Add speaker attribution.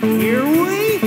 Speaker 1: Here we